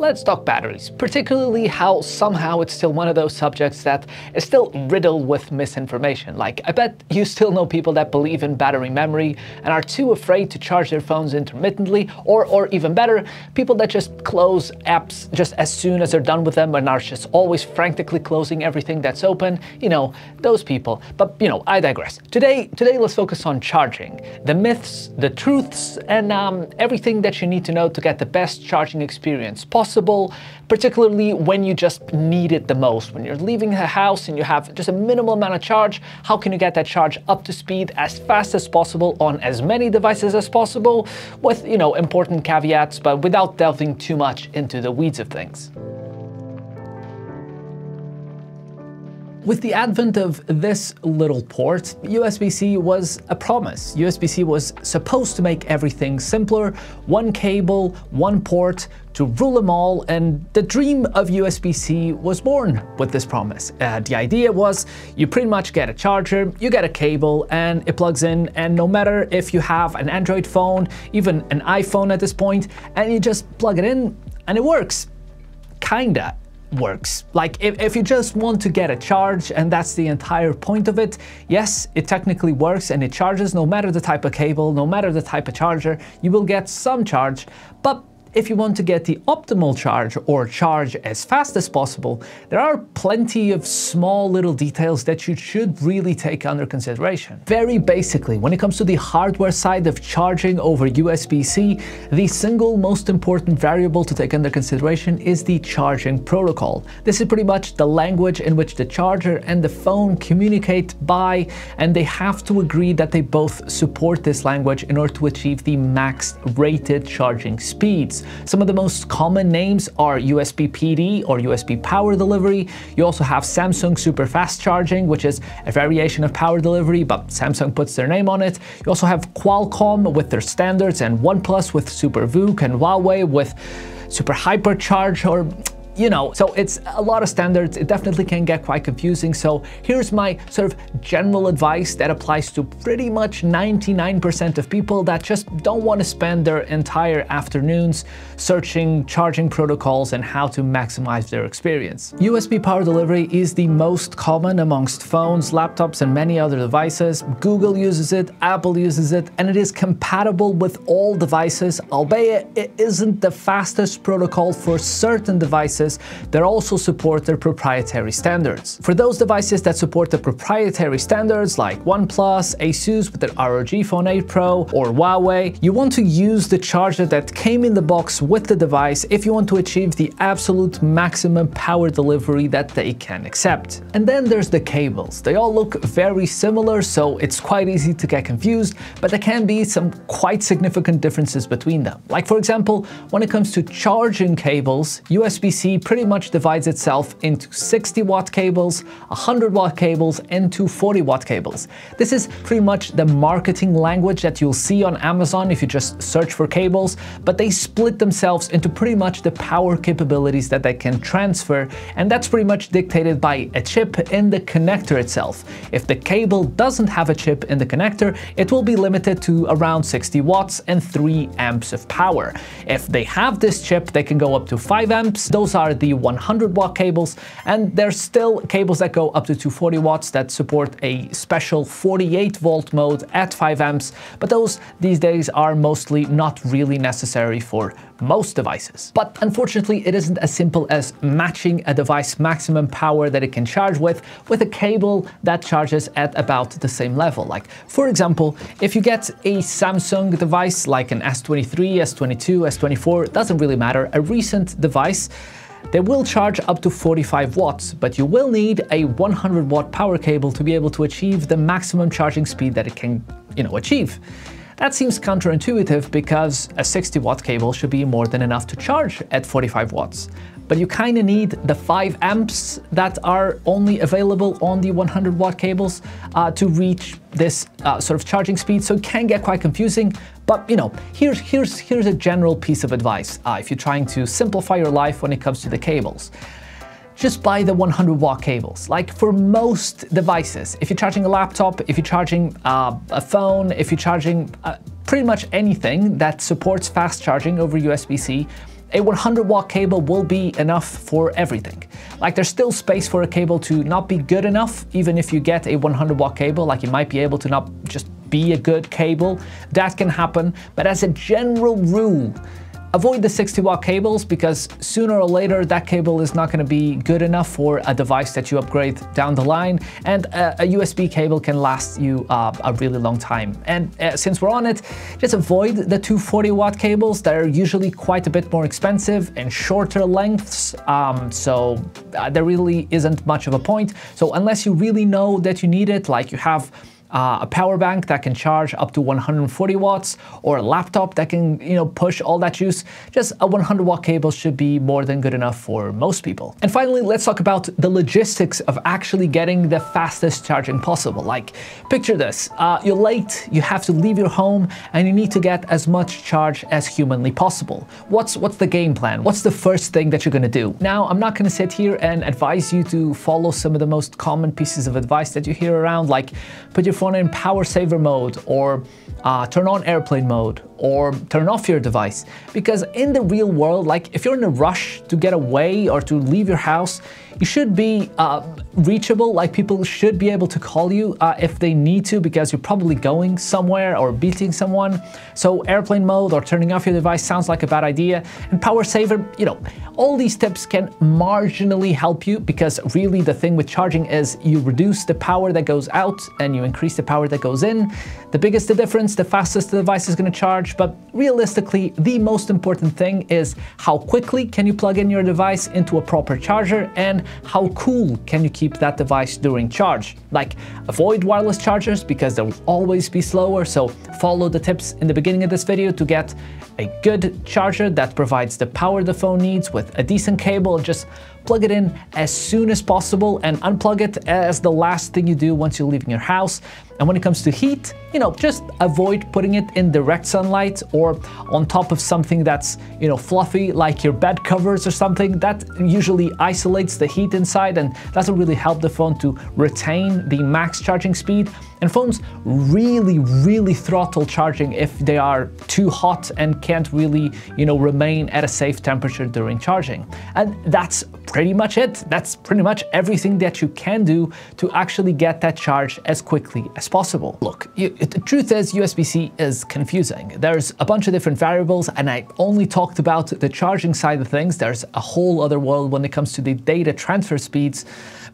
Let's talk batteries, particularly how somehow it's still one of those subjects that is still riddled with misinformation. Like, I bet you still know people that believe in battery memory and are too afraid to charge their phones intermittently, or, or even better, people that just close apps just as soon as they're done with them and are just always frantically closing everything that's open. You know, those people. But, you know, I digress. Today, today let's focus on charging. The myths, the truths, and um, everything that you need to know to get the best charging experience possible possible, particularly when you just need it the most. When you're leaving the house and you have just a minimal amount of charge, how can you get that charge up to speed as fast as possible on as many devices as possible with, you know, important caveats, but without delving too much into the weeds of things. With the advent of this little port, USB-C was a promise. USB-C was supposed to make everything simpler, one cable, one port, to rule them all, and the dream of USB-C was born with this promise. Uh, the idea was you pretty much get a charger, you get a cable, and it plugs in, and no matter if you have an Android phone, even an iPhone at this point, and you just plug it in, and it works. Kinda works. Like if, if you just want to get a charge and that's the entire point of it, yes, it technically works and it charges no matter the type of cable, no matter the type of charger, you will get some charge, but if you want to get the optimal charge or charge as fast as possible, there are plenty of small little details that you should really take under consideration. Very basically, when it comes to the hardware side of charging over USB-C, the single most important variable to take under consideration is the charging protocol. This is pretty much the language in which the charger and the phone communicate by, and they have to agree that they both support this language in order to achieve the max rated charging speeds. Some of the most common names are USB PD or USB power delivery. You also have Samsung super fast charging, which is a variation of power delivery, but Samsung puts their name on it. You also have Qualcomm with their standards and OnePlus with Super VOOC and Huawei with super hypercharge or you know, so it's a lot of standards. It definitely can get quite confusing. So here's my sort of general advice that applies to pretty much 99% of people that just don't want to spend their entire afternoons searching charging protocols and how to maximize their experience. USB power delivery is the most common amongst phones, laptops, and many other devices. Google uses it, Apple uses it, and it is compatible with all devices, albeit it isn't the fastest protocol for certain devices devices that also support their proprietary standards. For those devices that support the proprietary standards like OnePlus, Asus with their ROG Phone 8 Pro, or Huawei, you want to use the charger that came in the box with the device if you want to achieve the absolute maximum power delivery that they can accept. And then there's the cables. They all look very similar, so it's quite easy to get confused, but there can be some quite significant differences between them. Like for example, when it comes to charging cables, USB-C pretty much divides itself into 60 watt cables, 100 watt cables, and 240 watt cables. This is pretty much the marketing language that you'll see on Amazon if you just search for cables, but they split themselves into pretty much the power capabilities that they can transfer, and that's pretty much dictated by a chip in the connector itself. If the cable doesn't have a chip in the connector, it will be limited to around 60 watts and 3 amps of power. If they have this chip, they can go up to 5 amps. Those are are the 100 watt cables, and there's still cables that go up to 240 watts that support a special 48 volt mode at 5 amps, but those these days are mostly not really necessary for most devices. But unfortunately, it isn't as simple as matching a device maximum power that it can charge with with a cable that charges at about the same level. Like, for example, if you get a Samsung device like an S23, S22, S24, doesn't really matter, a recent device they will charge up to 45 watts, but you will need a 100 watt power cable to be able to achieve the maximum charging speed that it can, you know, achieve. That seems counterintuitive because a 60 watt cable should be more than enough to charge at 45 watts but you kind of need the 5 amps that are only available on the 100 watt cables uh, to reach this uh, sort of charging speed, so it can get quite confusing. But you know, here's, here's, here's a general piece of advice uh, if you're trying to simplify your life when it comes to the cables just buy the 100 watt cables. Like for most devices, if you're charging a laptop, if you're charging uh, a phone, if you're charging uh, pretty much anything that supports fast charging over USB-C, a 100 watt cable will be enough for everything. Like there's still space for a cable to not be good enough, even if you get a 100 watt cable, like you might be able to not just be a good cable. That can happen, but as a general rule, Avoid the 60 watt cables because sooner or later that cable is not going to be good enough for a device that you upgrade down the line and a, a USB cable can last you uh, a really long time. And uh, since we're on it, just avoid the 240 watt cables. They're usually quite a bit more expensive and shorter lengths, um, so uh, there really isn't much of a point. So unless you really know that you need it, like you have uh, a power bank that can charge up to 140 watts, or a laptop that can you know push all that juice, just a 100 watt cable should be more than good enough for most people. And finally, let's talk about the logistics of actually getting the fastest charging possible. Like, picture this, uh, you're late, you have to leave your home, and you need to get as much charge as humanly possible. What's, what's the game plan? What's the first thing that you're gonna do? Now, I'm not gonna sit here and advise you to follow some of the most common pieces of advice that you hear around, like put your phone in power saver mode or uh, turn on airplane mode or turn off your device. Because in the real world, like if you're in a rush to get away or to leave your house, you should be uh, reachable, like people should be able to call you uh, if they need to because you're probably going somewhere or beating someone. So airplane mode or turning off your device sounds like a bad idea. And power saver, you know, all these tips can marginally help you because really the thing with charging is you reduce the power that goes out and you increase the power that goes in. The biggest the difference, the fastest the device is going to charge, but realistically, the most important thing is how quickly can you plug in your device into a proper charger and how cool can you keep that device during charge. Like avoid wireless chargers because they'll always be slower, so follow the tips in the beginning of this video to get a good charger that provides the power the phone needs with a decent cable. Just plug it in as soon as possible and unplug it as the last thing you do once you're leaving your house. And when it comes to heat, you know, just avoid putting it in direct sunlight or on top of something that's, you know, fluffy like your bed covers or something. That usually isolates the heat inside and doesn't really help the phone to retain the max charging speed. And phones really, really throttle charging if they are too hot and can't really, you know, remain at a safe temperature during charging. And that's pretty much it. That's pretty much everything that you can do to actually get that charge as quickly as possible. Look, you, the truth is USB-C is confusing. There's a bunch of different variables and I only talked about the charging side of things. There's a whole other world when it comes to the data transfer speeds.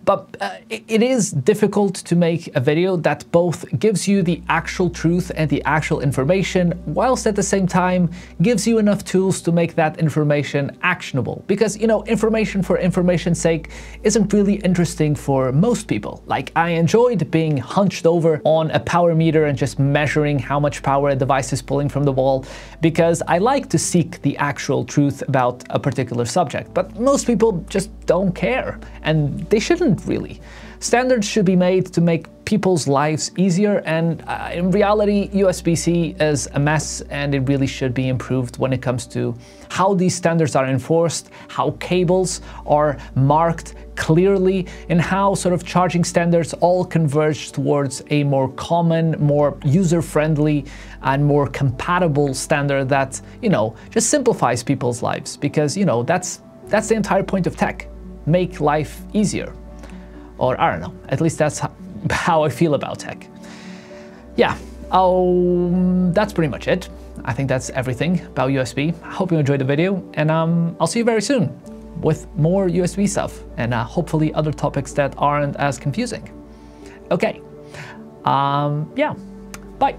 But uh, it is difficult to make a video that both gives you the actual truth and the actual information, whilst at the same time gives you enough tools to make that information actionable. Because, you know, information for information's sake isn't really interesting for most people. Like, I enjoyed being hunched over on a power meter and just measuring how much power a device is pulling from the wall, because I like to seek the actual truth about a particular subject. But most people just don't care, and they shouldn't really. Standards should be made to make people's lives easier, and uh, in reality, USB-C is a mess and it really should be improved when it comes to how these standards are enforced, how cables are marked clearly, and how sort of charging standards all converge towards a more common, more user-friendly, and more compatible standard that, you know, just simplifies people's lives because, you know, that's that's the entire point of tech. Make life easier. Or I don't know, at least that's how I feel about tech. Yeah, oh, that's pretty much it. I think that's everything about USB. I hope you enjoyed the video and um, I'll see you very soon with more USB stuff and uh, hopefully other topics that aren't as confusing. Okay, um, yeah, bye.